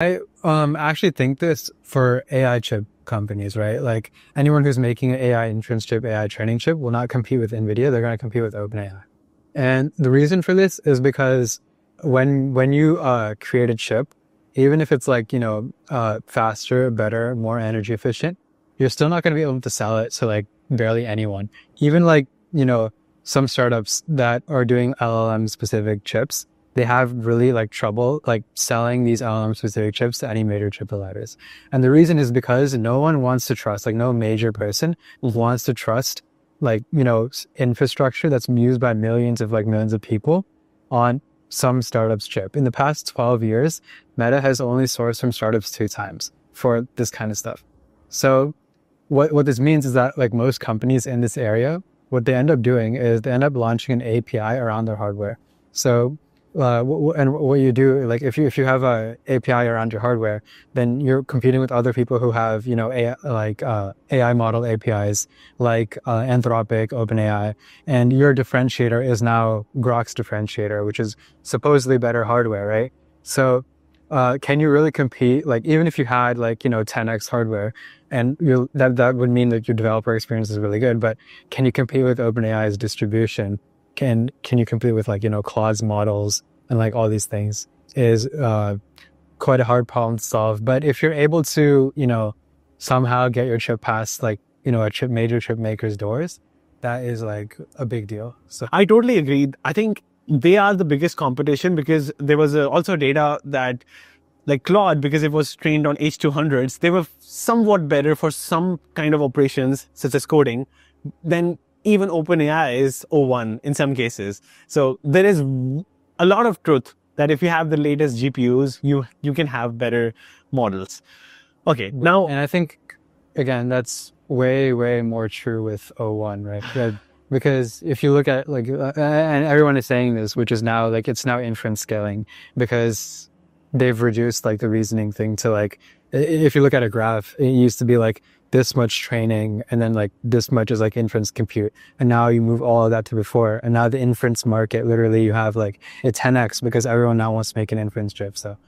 I um actually think this for AI chip companies, right? Like anyone who's making an AI inference chip, AI training chip will not compete with NVIDIA. They're going to compete with OpenAI. And the reason for this is because when when you uh, create a chip, even if it's like you know uh, faster, better, more energy efficient, you're still not going to be able to sell it to like barely anyone. Even like you know some startups that are doing LLM specific chips, they have really like trouble like selling these LLM specific chips to any major chip providers. And the reason is because no one wants to trust, like no major person mm-hmm. wants to trust like, you know, infrastructure that's used by millions of like millions of people on some startup's chip. In the past 12 years, Meta has only sourced from startups two times for this kind of stuff. So what, what this means is that like most companies in this area, what they end up doing is they end up launching an API around their hardware. So uh, and what you do, like if you if you have a API around your hardware, then you're competing with other people who have you know AI, like uh, AI model APIs like uh, Anthropic, OpenAI, and your differentiator is now Groq's differentiator, which is supposedly better hardware, right? So, uh, can you really compete? Like even if you had like you know 10x hardware, and that that would mean that your developer experience is really good, but can you compete with OpenAI's distribution? Can can you compete with like you know Claude's models and like all these things is uh, quite a hard problem to solve. But if you're able to you know somehow get your chip past like you know a chip major chip maker's doors, that is like a big deal. So I totally agree. I think they are the biggest competition because there was a, also data that like Claude, because it was trained on H200s, they were somewhat better for some kind of operations, such as coding, than even OpenAI is O1 in some cases. So there is a lot of truth that if you have the latest GPUs, you you can have better models. Okay, now and I think again that's way way more true with O1, right? because if you look at like uh, and everyone is saying this, which is now like it's now inference scaling because they've reduced like the reasoning thing to like if you look at a graph, it used to be like this much training and then like this much is like inference compute. And now you move all of that to before. And now the inference market, literally you have like a 10x because everyone now wants to make an inference chip. So